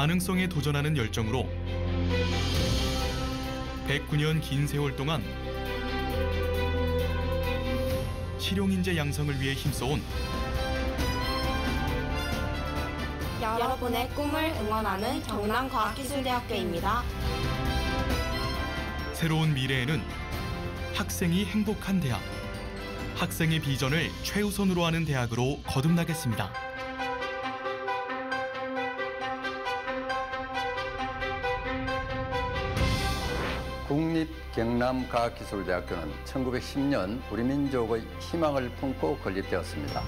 가능성에 도전하는 열정으로 109년 긴 세월 동안 실용인재 양성을 위해 힘써온 여러분의 꿈을 응원하는 경남과학기술대학교입니다. 새로운 미래에는 학생이 행복한 대학, 학생의 비전을 최우선으로 하는 대학으로 거듭나겠습니다. 경남과학기술대학교는 1910년 우리 민족의 희망을 품고 건립되었습니다.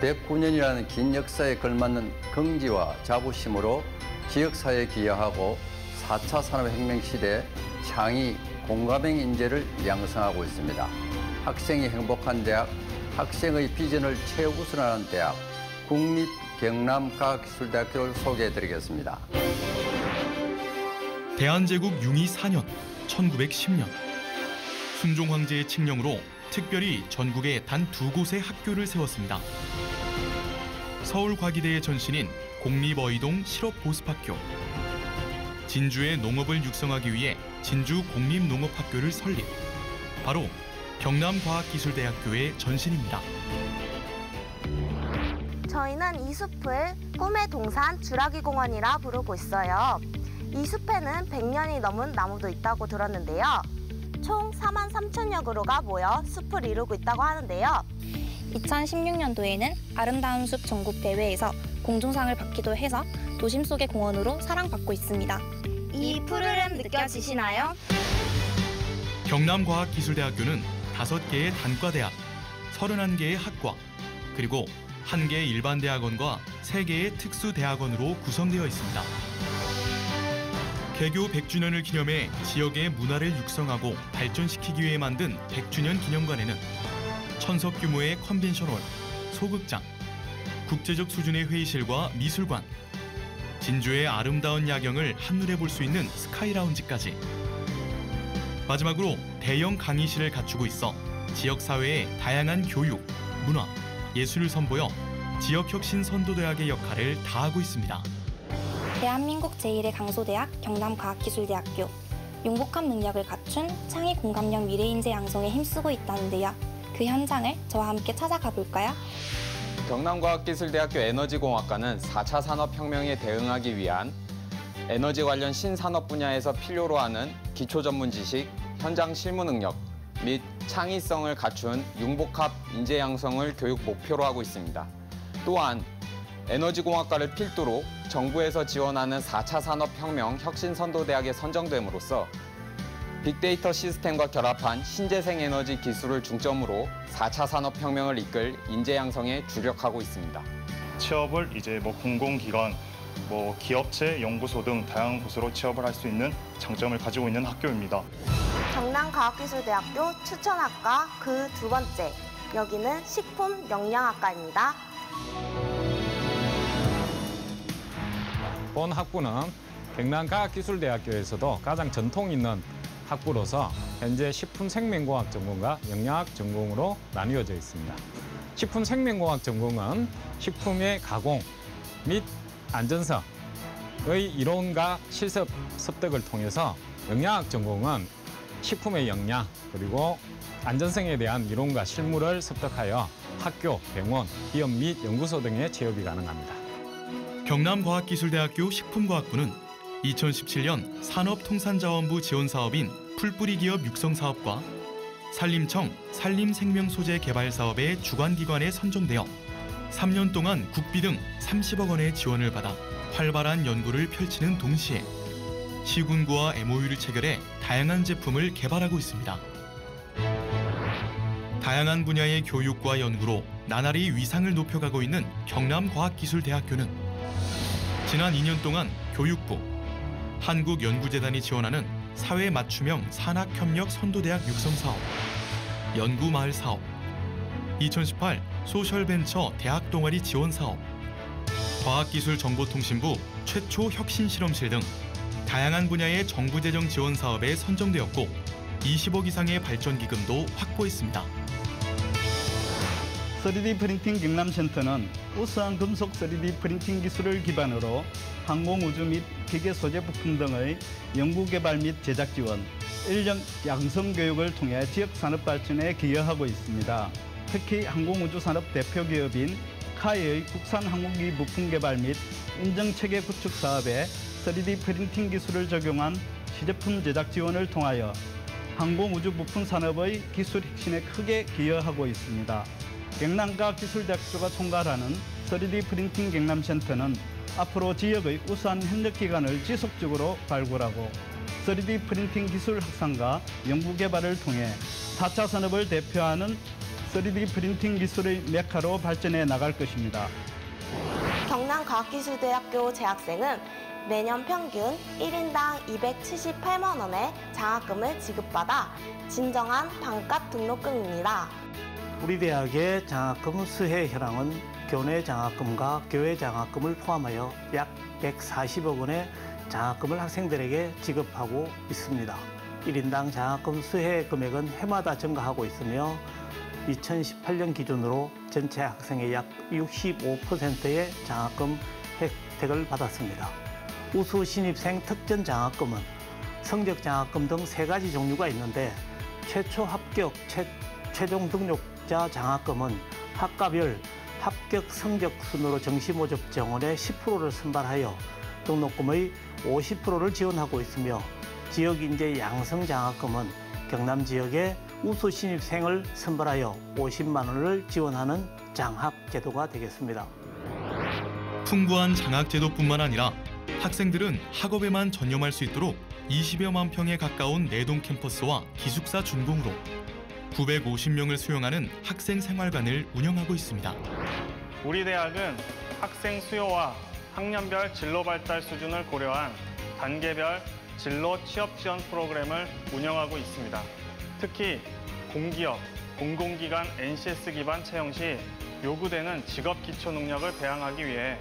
109년이라는 긴 역사에 걸맞는 긍지와 자부심으로 지역사회에 기여하고 4차 산업혁명 시대 창의, 공감형 인재를 양성하고 있습니다. 학생이 행복한 대학, 학생의 비전을 최우선하는 대학, 국립 경남과학기술대학교를 소개해드리겠습니다. 대한제국 융이 4년 1910년 순종 황제의 칙령으로 특별히 전국에 단 두 곳의 학교를 세웠습니다. 서울 과기대의 전신인 공립어이동 실업보습학교 진주의 농업을 육성하기 위해 진주 공립농업학교를 설립 바로 경남과학기술대학교의 전신입니다. 저희는 이 숲을 꿈의 동산 주라기 공원이라 부르고 있어요. 이 숲에는 100년이 넘은 나무도 있다고 들었는데요. 총 4만 3천여 그루가 모여 숲을 이루고 있다고 하는데요. 2016년도에는 아름다운 숲 전국 대회에서 공중상을 받기도 해서 도심 속의 공원으로 사랑받고 있습니다. 이 푸르름 느껴지시나요? 경남과학기술대학교는 5개의 단과대학, 31개의 학과, 그리고 1개의 일반 대학원과 3개의 특수대학원으로 구성되어 있습니다. 개교 100주년을 기념해 지역의 문화를 육성하고 발전시키기 위해 만든 100주년 기념관에는 천석 규모의 컨벤션홀, 소극장, 국제적 수준의 회의실과 미술관, 진주의 아름다운 야경을 한눈에 볼 수 있는 스카이라운지까지 마지막으로 대형 강의실을 갖추고 있어 지역 사회의 다양한 교육, 문화, 예술을 선보여 지역 혁신 선도대학의 역할을 다하고 있습니다. 대한민국 제1의 강소대학 경남과학기술대학교 융복합 능력을 갖춘 창의 공감형 미래인재 양성에 힘쓰고 있다는데요. 그 현장을 저와 함께 찾아가 볼까요? 경남과학기술대학교 에너지공학과는 4차 산업혁명에 대응하기 위한 에너지 관련 신산업 분야에서 필요로 하는 기초 전문 지식, 현장 실무 능력 및 창의성을 갖춘 융복합 인재 양성을 교육 목표로 하고 있습니다. 또한 에너지공학과를 필두로 정부에서 지원하는 4차 산업혁명 혁신선도대학에 선정됨으로써 빅데이터 시스템과 결합한 신재생 에너지 기술을 중점으로 4차 산업혁명을 이끌 인재 양성에 주력하고 있습니다. 취업을 이제 뭐 공공기관, 뭐 기업체, 연구소 등 다양한 곳으로 취업을 할 수 있는 장점을 가지고 있는 학교입니다. 경남과학기술대학교 추천학과 그 두 번째, 여기는 식품 영양학과입니다. 본 학부는 경남과학기술대학교에서도 가장 전통 있는 학부로서 현재 식품생명공학 전공과 영양학 전공으로 나뉘어져 있습니다. 식품생명공학 전공은 식품의 가공 및 안전성의 이론과 실습 습득을 통해서 영양학 전공은 식품의 영양 그리고 안전성에 대한 이론과 실무를 습득하여 학교, 병원, 기업 및 연구소 등의 취업이 가능합니다. 경남과학기술대학교 식품과학부는 2017년 산업통산자원부 지원 사업인 풀뿌리 기업 육성 사업과 산림청 산림생명소재 개발 사업의 주관기관에 선정되어 3년 동안 국비 등 30억 원의 지원을 받아 활발한 연구를 펼치는 동시에 시군구와 MOU를 체결해 다양한 제품을 개발하고 있습니다. 다양한 분야의 교육과 연구로 나날이 위상을 높여가고 있는 경남과학기술대학교는 지난 2년 동안 교육부, 한국연구재단이 지원하는 사회 맞춤형 산학협력 선도대학 육성 사업, 연구마을 사업, 2018 소셜벤처 대학 동아리 지원 사업, 과학기술정보통신부 최초 혁신실험실 등 다양한 분야의 정부 재정 지원 사업에 선정되었고 20억 이상의 발전 기금도 확보했습니다. 3D 프린팅 경남센터는 우수한 금속 3D 프린팅 기술을 기반으로 항공우주 및 기계 소재 부품 등의 연구개발 및 제작 지원, 인력 양성 교육을 통해 지역 산업 발전에 기여하고 있습니다. 특히 항공우주 산업 대표 기업인 카이의 국산 항공기 부품 개발 및 인증체계 구축 사업에 3D 프린팅 기술을 적용한 시제품 제작 지원을 통하여 항공우주 부품 산업의 기술 혁신에 크게 기여하고 있습니다. 경남과학기술대학교가 총괄하는 3D 프린팅 경남센터는 앞으로 지역의 우수한 협력기관을 지속적으로 발굴하고 3D 프린팅 기술 확산과 연구 개발을 통해 4차 산업을 대표하는 3D 프린팅 기술의 메카로 발전해 나갈 것입니다. 경남과학기술대학교 재학생은 매년 평균 1인당 278만 원의 장학금을 지급받아 진정한 반값 등록금입니다. 우리 대학의 장학금 수혜 현황은 교내 장학금과 교회 장학금을 포함하여 약 140억 원의 장학금을 학생들에게 지급하고 있습니다. 1인당 장학금 수혜 금액은 해마다 증가하고 있으며 2018년 기준으로 전체 학생의 약 65%의 장학금 혜택을 받았습니다. 우수 신입생 특전 장학금은 성적 장학금 등 세 가지 종류가 있는데 최초 합격, 최, 최종 등록 자 장학금은 학과별 합격 성적 순으로 정시 모집 정원의 10%를 선발하여 등록금의 50%를 지원하고 있으며 지역 인재 양성 장학금은 경남 지역의 우수 신입생을 선발하여 50만 원을 지원하는 장학 제도가 되겠습니다. 풍부한 장학 제도뿐만 아니라 학생들은 학업에만 전념할 수 있도록 20여만 평에 가까운 내동 캠퍼스와 기숙사 준공으로 950명을 수용하는 학생 생활관을 운영하고 있습니다. 우리 대학은 학생 수요와 학년별 진로 발달 수준을 고려한 단계별 진로 취업 지원 프로그램을 운영하고 있습니다. 특히 공기업, 공공기관 NCS 기반 채용 시 요구되는 직업 기초 능력을 배양하기 위해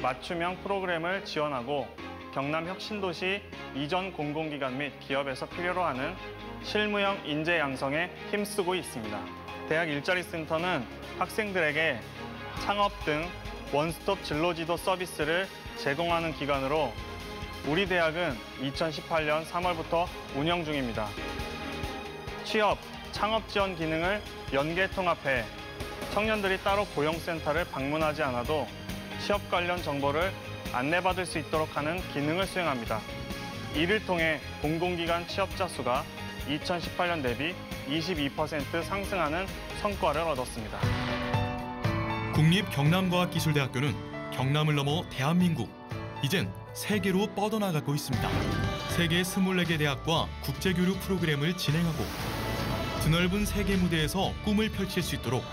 맞춤형 프로그램을 지원하고 경남 혁신도시 이전 공공기관 및 기업에서 필요로 하는 실무형 인재 양성에 힘쓰고 있습니다. 대학 일자리 센터는 학생들에게 창업 등 원스톱 진로 지도 서비스를 제공하는 기관으로 우리 대학은 2018년 3월부터 운영 중입니다. 취업, 창업 지원 기능을 연계 통합해 청년들이 따로 고용센터를 방문하지 않아도 취업 관련 정보를 안내받을 수 있도록 하는 기능을 수행합니다. 이를 통해 공공기관 취업자 수가 2018년 대비 22% 상승하는 성과를 얻었습니다. 국립경남과학기술대학교는 경남을 넘어 대한민국, 이젠 세계로 뻗어나가고 있습니다. 세계 24개 대학과 국제교류 프로그램을 진행하고 드넓은 세계 무대에서 꿈을 펼칠 수 있도록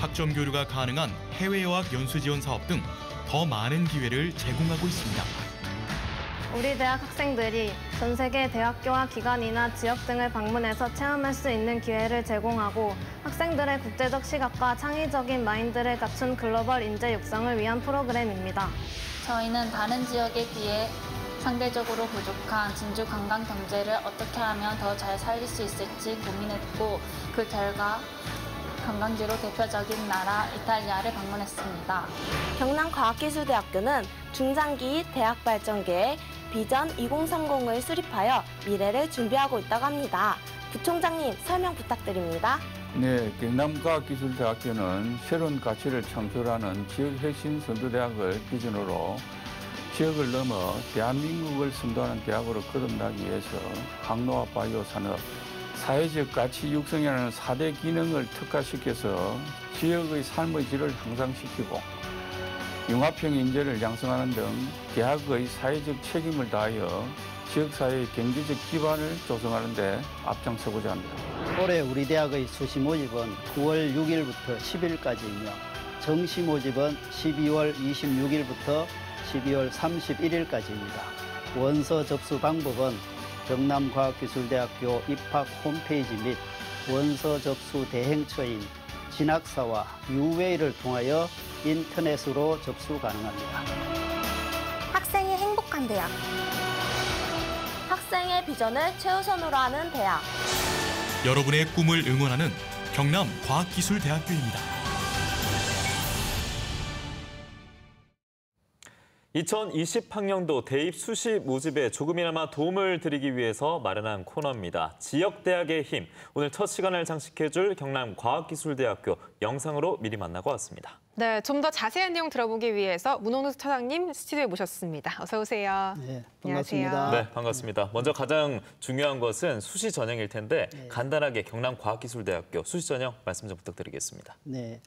학점 교류가 가능한 해외여학 연수 지원 사업 등 더 많은 기회를 제공하고 있습니다. 우리 대학 학생들이 전 세계 대학교와 기관이나 지역 등을 방문해서 체험할 수 있는 기회를 제공하고 학생들의 국제적 시각과 창의적인 마인드를 갖춘 글로벌 인재 육성을 위한 프로그램입니다. 저희는 다른 지역에 비해 상대적으로 부족한 진주 관광 경제를 어떻게 하면 더 잘 살릴 수 있을지 고민했고 그 결과 관광지로 대표적인 나라 이탈리아를 방문했습니다. 경남과학기술대학교는 중장기 대학 발전 계획 비전 2030을 수립하여 미래를 준비하고 있다고 합니다. 부총장님 설명 부탁드립니다. 네, 경남과학기술대학교는 새로운 가치를 창출하는 지역 혁신 선두대학을 기준으로 지역을 넘어 대한민국을 선도하는 대학으로 거듭나기 위해서 항로와 바이오 산업, 사회적 가치 육성이라는 4대 기능을 특화시켜서 지역의 삶의 질을 향상시키고 융합형 인재를 양성하는 등 대학의 사회적 책임을 다하여 지역사회의 경제적 기반을 조성하는 데 앞장서고자 합니다. 올해 우리 대학의 수시 모집은 9월 6일부터 10일까지이며 정시 모집은 12월 26일부터 12월 31일까지입니다. 원서 접수 방법은 경남과학기술대학교 입학 홈페이지 및 원서 접수 대행처인 진학사와 유웨이를 통하여 인터넷으로 접수 가능합니다. 학생이 행복한 대학. 학생의 비전을 최우선으로 하는 대학. 여러분의 꿈을 응원하는 경남 과학기술대학교입니다. 2020학년도 대입 수시 모집에 조금이나마 도움을 드리기 위해서 마련한 코너입니다. 지역대학의 힘. 오늘 첫 시간을 장식해줄 경남과학기술대학교 영상으로 미리 만나고 왔습니다. 네, 좀 더 자세한 내용 들어보기 위해서 문홍수 차장님 스튜디오에 모셨습니다. 어서 오세요. 네, 반갑습니다. 반갑습니다. 네, 반갑습니다. 먼저 가장 중요한 것은 수시 전형일 텐데 간단하게 경남과학기술대학교 수시 전형 말씀 좀 부탁드리겠습니다. 네.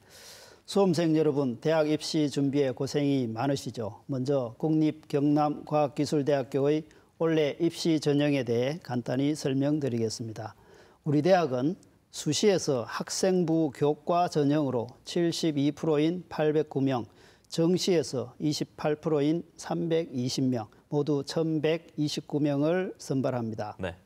수험생 여러분, 대학 입시 준비에 고생이 많으시죠. 먼저 국립경남과학기술대학교의 올해 입시 전형에 대해 간단히 설명드리겠습니다. 우리 대학은 수시에서 학생부 교과 전형으로 72%인 809명, 정시에서 28%인 320명, 모두 1129명을 선발합니다. 네.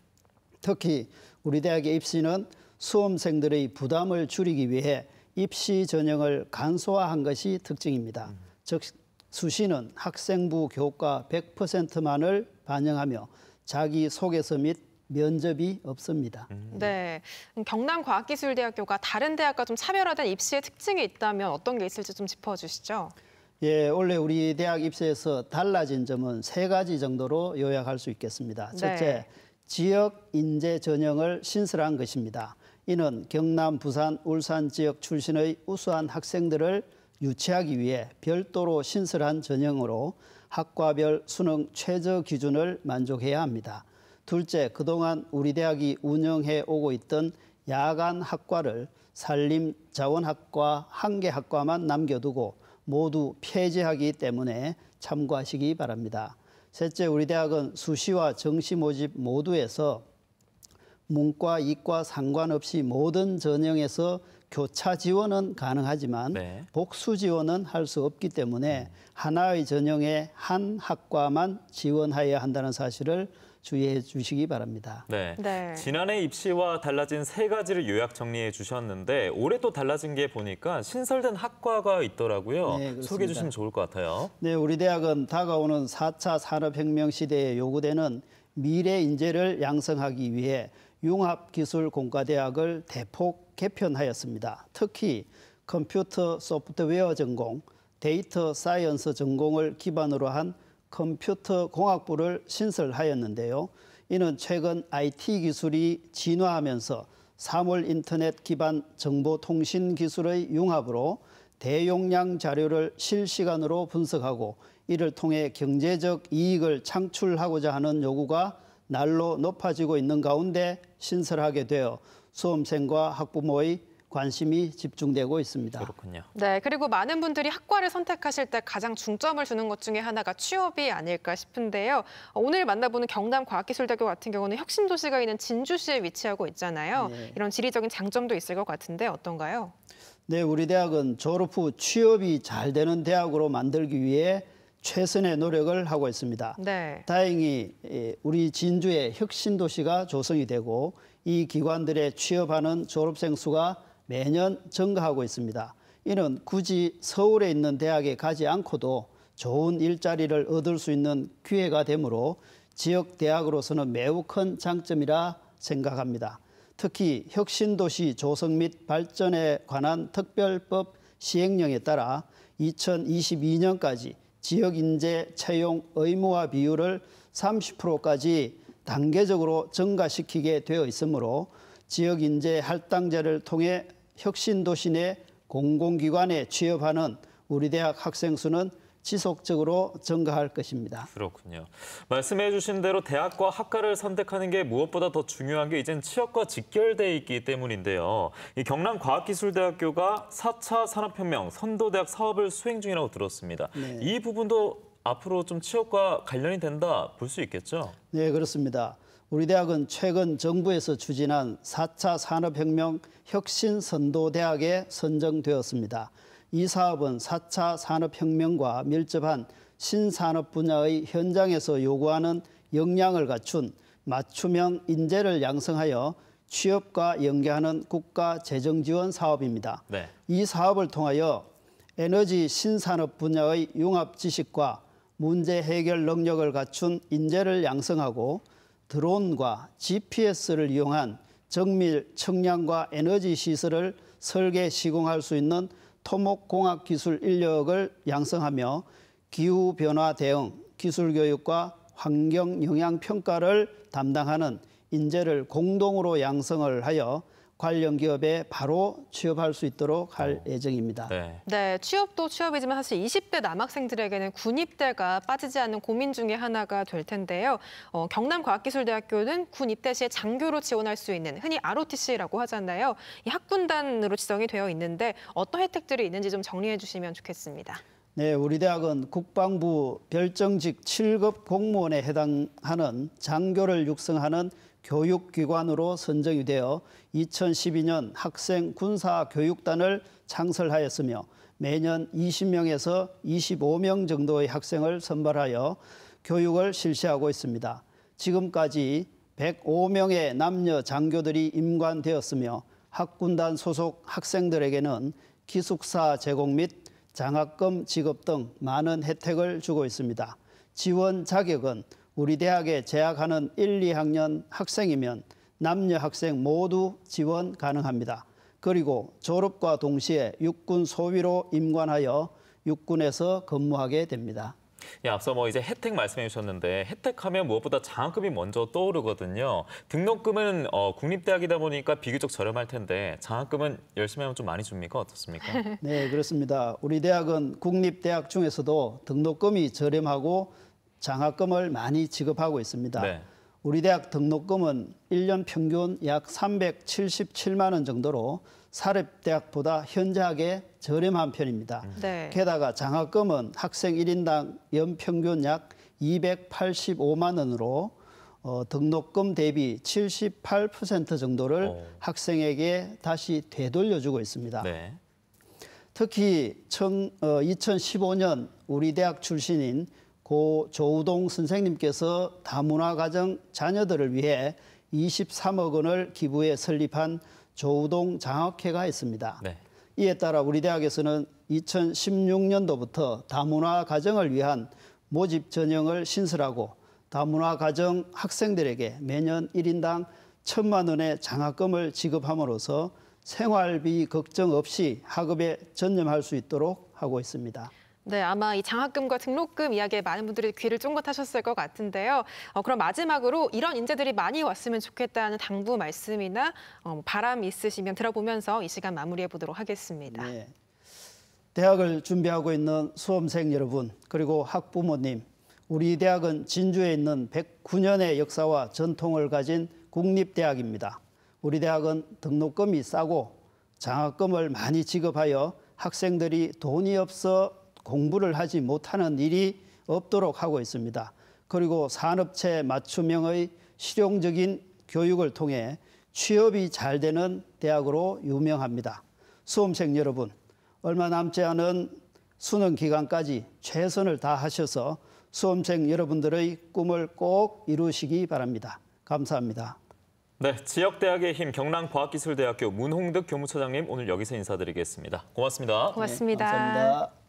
특히 우리 대학의 입시는 수험생들의 부담을 줄이기 위해 입시 전형을 간소화한 것이 특징입니다. 즉 수시는 학생부 교과 100%만을 반영하며 자기 소개서 및 면접이 없습니다. 네, 경남과학기술대학교가 다른 대학과 좀 차별화된 입시의 특징이 있다면 어떤 게 있을지 좀 짚어주시죠. 예, 원래 우리 대학 입시에서 달라진 점은 세 가지 정도로 요약할 수 있겠습니다. 네. 첫째, 지역 인재 전형을 신설한 것입니다. 이는 경남, 부산, 울산 지역 출신의 우수한 학생들을 유치하기 위해 별도로 신설한 전형으로 학과별 수능 최저 기준을 만족해야 합니다. 둘째, 그동안 우리 대학이 운영해 오고 있던 야간 학과를 산림 자원학과 한 개 학과만 남겨두고 모두 폐지하기 때문에 참고하시기 바랍니다. 셋째, 우리 대학은 수시와 정시 모집 모두에서 문과, 이과 상관없이 모든 전형에서 교차 지원은 가능하지만 네. 복수 지원은 할 수 없기 때문에 하나의 전형에 한 학과만 지원하여야 한다는 사실을 주의해 주시기 바랍니다. 네. 네. 지난해 입시와 달라진 세 가지를 요약 정리해 주셨는데 올해 또 달라진 게 보니까 신설된 학과가 있더라고요. 네. 소개해 주시면 좋을 것 같아요. 네, 우리 대학은 다가오는 4차 산업혁명 시대에 요구되는 미래 인재를 양성하기 위해 융합기술공과대학을 대폭 개편하였습니다. 특히 컴퓨터 소프트웨어 전공, data science 전공을 기반으로 한 컴퓨터 공학부를 신설하였는데요. 이는 최근 IT 기술이 진화하면서 사물 인터넷 기반 정보통신 기술의 융합으로 대용량 자료를 실시간으로 분석하고 이를 통해 경제적 이익을 창출하고자 하는 요구가 날로 높아지고 있는 가운데 신설하게 되어 수험생과 학부모의 관심이 집중되고 있습니다. 그렇군요. 네, 그리고 많은 분들이 학과를 선택하실 때 가장 중점을 두는 것 중에 하나가 취업이 아닐까 싶은데요. 오늘 만나보는 경남 과학기술대학교 같은 경우는 혁신 도시가 있는 진주시에 위치하고 있잖아요. 네. 이런 지리적인 장점도 있을 것 같은데 어떤가요? 네, 우리 대학은 졸업 후 취업이 잘 되는 대학으로 만들기 위해 최선의 노력을 하고 있습니다. 네. 다행히 예, 우리 진주에 혁신 도시가 조성이 되고 이 기관들에 취업하는 졸업생 수가 매년 증가하고 있습니다. 이는 굳이 서울에 있는 대학에 가지 않고도 좋은 일자리를 얻을 수 있는 기회가 되므로 지역 대학으로서는 매우 큰 장점이라 생각합니다. 특히 혁신도시 조성 및 발전에 관한 특별법 시행령에 따라 2022년까지 지역 인재 채용 의무화 비율을 30%까지 단계적으로 증가시키게 되어 있으므로 지역 인재 할당제를 통해 혁신 도시 내 공공기관에 취업하는 우리 대학 학생 수는 지속적으로 증가할 것입니다. 그렇군요. 말씀해 주신 대로 대학과 학과를 선택하는 게 무엇보다 더 중요한 게 이젠 취업과 직결돼 있기 때문인데요. 이 경남과학기술대학교가 4차 산업혁명 선도대학 사업을 수행 중이라고 들었습니다. 네. 이 부분도 앞으로 좀 취업과 관련이 된다 볼 수 있겠죠? 네, 그렇습니다. 우리 대학은 최근 정부에서 추진한 4차 산업혁명 혁신 선도대학에 선정되었습니다. 이 사업은 4차 산업혁명과 밀접한 신산업 분야의 현장에서 요구하는 역량을 갖춘 맞춤형 인재를 양성하여 취업과 연계하는 국가 재정 지원 사업입니다. 네. 이 사업을 통하여 에너지 신산업 분야의 융합 지식과 문제 해결 능력을 갖춘 인재를 양성하고 드론과 GPS를 이용한 정밀 청량과 에너지 시설을 설계 시공할 수 있는 토목공학 기술 인력을 양성하며 기후 변화 대응, 기술 교육과 환경 영향 평가를 담당하는 인재를 공동으로 양성을 하여 관련 기업에 바로 취업할 수 있도록 할 예정입니다. 네. 네, 취업도 취업이지만 사실 20대 남학생들에게는 군입대가 빠지지 않는 고민 중에 하나가 될 텐데요. 어, 경남과학기술대학교는 군 입대 시에 장교로 지원할 수 있는 흔히 ROTC라고 하잖아요. 이 학군단으로 지정이 되어 있는데 어떤 혜택들이 있는지 좀 정리해 주시면 좋겠습니다. 네, 우리 대학은 국방부 별정직 7급 공무원에 해당하는 장교를 육성하는 교육기관으로 선정이 되어 2012년 학생 군사 교육단을 창설하였으며 매년 20명에서 25명 정도의 학생을 선발하여 교육을 실시하고 있습니다. 지금까지 105명의 남녀 장교들이 임관되었으며 학군단 소속 학생들에게는 기숙사 제공 및 장학금 지급 등 많은 혜택을 주고 있습니다. 지원 자격은 우리 대학에 재학하는 1, 2학년 학생이면 남녀 학생 모두 지원 가능합니다. 그리고 졸업과 동시에 육군 소위로 임관하여 육군에서 근무하게 됩니다. 예, 앞서 뭐 이제 혜택 말씀해 주셨는데 혜택하면 무엇보다 장학금이 먼저 떠오르거든요. 등록금은 어, 국립대학이다 보니까 비교적 저렴할 텐데 장학금은 열심히 하면 좀 많이 줍니까? 어떻습니까? 네, 그렇습니다. 우리 대학은 국립대학 중에서도 등록금이 저렴하고 장학금을 많이 지급하고 있습니다. 네. 우리 대학 등록금은 1년 평균 약 377만 원 정도로 사립대학보다 현저하게 저렴한 편입니다. 네. 게다가 장학금은 학생 1인당 연평균 약 285만 원으로 어, 등록금 대비 78% 정도를 오. 학생에게 다시 되돌려주고 있습니다. 네. 특히 청, 어, 2015년 우리 대학 출신인 고 조우동 선생님께서 다문화 가정 자녀들을 위해 23억 원을 기부해 설립한 조우동 장학회가 있습니다. 네. 이에 따라 우리 대학에서는 2016년도부터 다문화 가정을 위한 모집 전형을 신설하고 다문화 가정 학생들에게 매년 1인당 천만 원의 장학금을 지급함으로써 생활비 걱정 없이 학업에 전념할 수 있도록 하고 있습니다. 네, 아마 이 장학금과 등록금 이야기에 많은 분들이 귀를 쫑긋하셨을 것 같은데요. 어, 그럼 마지막으로 이런 인재들이 많이 왔으면 좋겠다는 당부 말씀이나 어, 바람 있으시면 들어보면서 이 시간 마무리해 보도록 하겠습니다. 네. 대학을 준비하고 있는 수험생 여러분 그리고 학부모님 우리 대학은 진주에 있는 109년의 역사와 전통을 가진 국립대학입니다. 우리 대학은 등록금이 싸고 장학금을 많이 지급하여 학생들이 돈이 없어 공부를 하지 못하는 일이 없도록 하고 있습니다. 그리고 산업체 맞춤형의 실용적인 교육을 통해 취업이 잘 되는 대학으로 유명합니다. 수험생 여러분, 얼마 남지 않은 수능 기간까지 최선을 다하셔서 수험생 여러분들의 꿈을 꼭 이루시기 바랍니다. 감사합니다. 네, 지역대학의 힘 경남과학기술대학교 문홍득 교무처장님 오늘 여기서 인사드리겠습니다. 고맙습니다. 고맙습니다. 감사합니다.